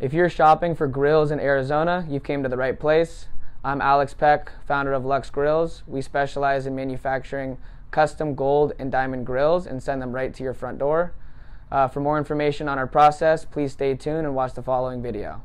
If you're shopping for grills in Arizona, you've came to the right place. I'm Alex Peck, founder of Luxe Grillz. We specialize in manufacturing custom gold and diamond grills and send them right to your front door. Uh, for more information on our process, please stay tuned and watch the following video.